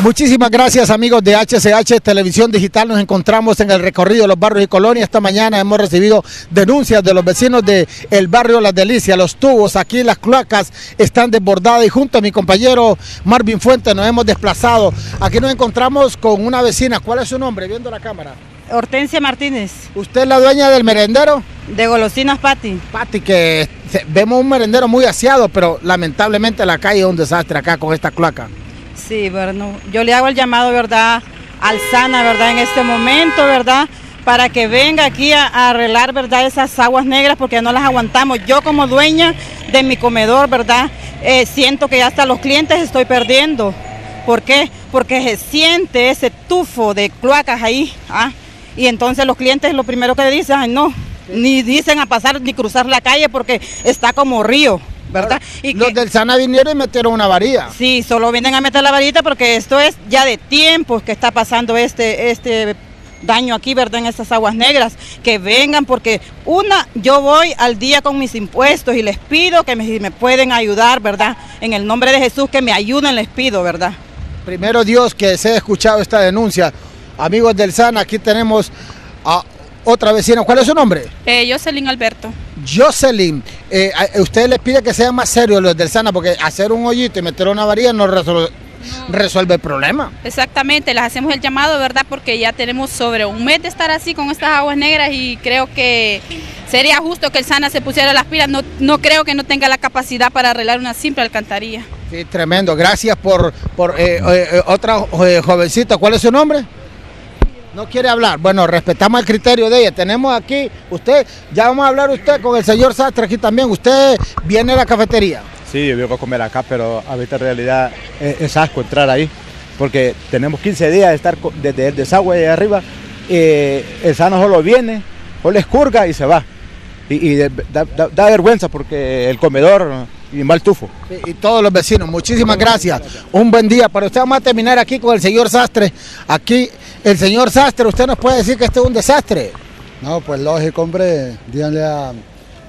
Muchísimas gracias amigos de HCH Televisión Digital. Nos encontramos en el recorrido de los barrios y colonias. Esta mañana hemos recibido denuncias de los vecinos del el barrio Las Delicias. Los tubos aquí, las cloacas están desbordadas y junto a mi compañero Marvin Fuentes nos hemos desplazado. Aquí nos encontramos con una vecina. ¿Cuál es su nombre? Viendo la cámara. Hortensia Martínez. ¿Usted es la dueña del merendero? De Golosinas Pati. Pati, que vemos un merendero muy aseado, pero lamentablemente la calle es un desastre acá con esta cloaca. Sí, bueno, yo le hago el llamado, ¿verdad? Al SANA, ¿verdad? En este momento, ¿verdad? Para que venga aquí a, arreglar, ¿verdad? Esas aguas negras porque no las aguantamos. Yo como dueña de mi comedor, ¿verdad? Eh, siento que ya hasta los clientes estoy perdiendo. ¿Por qué? Porque se siente ese tufo de cloacas ahí. ¿ah? Y entonces los clientes lo primero que dicen, ay no, ni dicen a pasar ni cruzar la calle porque está como río. ¿Verdad? Y los del Sana vinieron y metieron una varilla. Sí, solo vienen a meter la varita porque esto es ya de tiempo que está pasando este, este daño aquí, ¿verdad? En estas aguas negras, que vengan porque una, yo voy al día con mis impuestos y les pido que me, me pueden ayudar, ¿verdad? En el nombre de Jesús, que me ayuden, les pido, ¿verdad? Primero Dios que se ha escuchado esta denuncia. Amigos del SANA, aquí tenemos a otra vecina. ¿Cuál es su nombre? Eh, Jocelyn Alberto. Jocelyn, eh, usted les pide que sean más serios los del SANA, porque hacer un hoyito y meter una varilla no resuelve, el problema. Exactamente, les hacemos el llamado, ¿verdad? Porque ya tenemos sobre un mes de estar así con estas aguas negras y creo que sería justo que el SANA se pusiera las pilas. No, no creo que no tenga la capacidad para arreglar una simple alcantarilla. Sí, tremendo. Gracias por, por eh, eh, otra jovencita. ¿Cuál es su nombre? No quiere hablar. Bueno, respetamos el criterio de ella. Tenemos aquí, usted, ya vamos a hablar usted con el señor Sastre aquí también. Usted viene a la cafetería. Sí, yo vengo a comer acá, pero ahorita en realidad es, asco entrar ahí, porque tenemos 15 días de estar desde el desagüe de arriba, y el sano solo viene, o le escurga y se va. Y, da, vergüenza porque el comedor y mal tufo. y todos los vecinos, muchísimas gracias. Un buen día para usted. Vamos a terminar aquí con el señor Sastre. Aquí, el señor Sastre, ¿usted nos puede decir que este es un desastre? No, pues lógico, hombre. Díganle a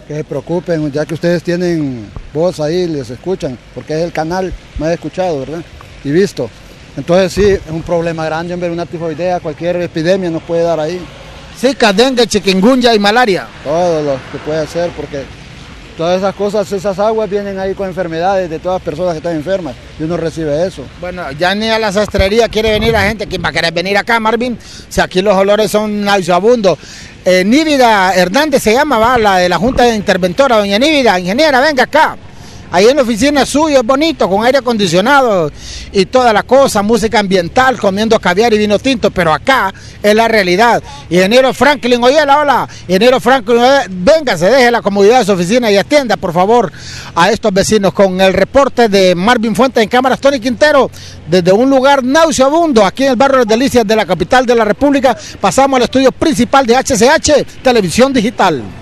que se preocupen, ya que ustedes tienen voz ahí, les escuchan, porque es el canal más escuchado, ¿verdad? Y visto. Entonces sí, es un problema grande, hombre, una tifoidea, cualquier epidemia nos puede dar ahí. Zika, dengue, chikungunya y malaria. Todo lo que puede hacer, porque todas esas cosas, esas aguas vienen ahí con enfermedades de todas las personas que están enfermas y uno recibe eso. Bueno, ya ni a la sastrería quiere venir la gente, ¿quién va a querer venir acá, Marvin? Si aquí los olores son nauseabundos. Eh, Nívida Hernández se llama, va, la de la Junta de Interventora, doña Nívida, ingeniera, venga acá. Ahí en la oficina suya es bonito, con aire acondicionado y toda la cosa, música ambiental, comiendo caviar y vino tinto, pero acá es la realidad. Ingeniero Franklin, oye la hola, ingeniero Franklin, venga, se deje la comodidad de su oficina y atienda, por favor, a estos vecinos con el reporte de Marvin Fuentes en cámaras, Tony Quintero, desde un lugar nauseabundo, aquí en el barrio de Delicias de la capital de la República, pasamos al estudio principal de HCH, Televisión Digital.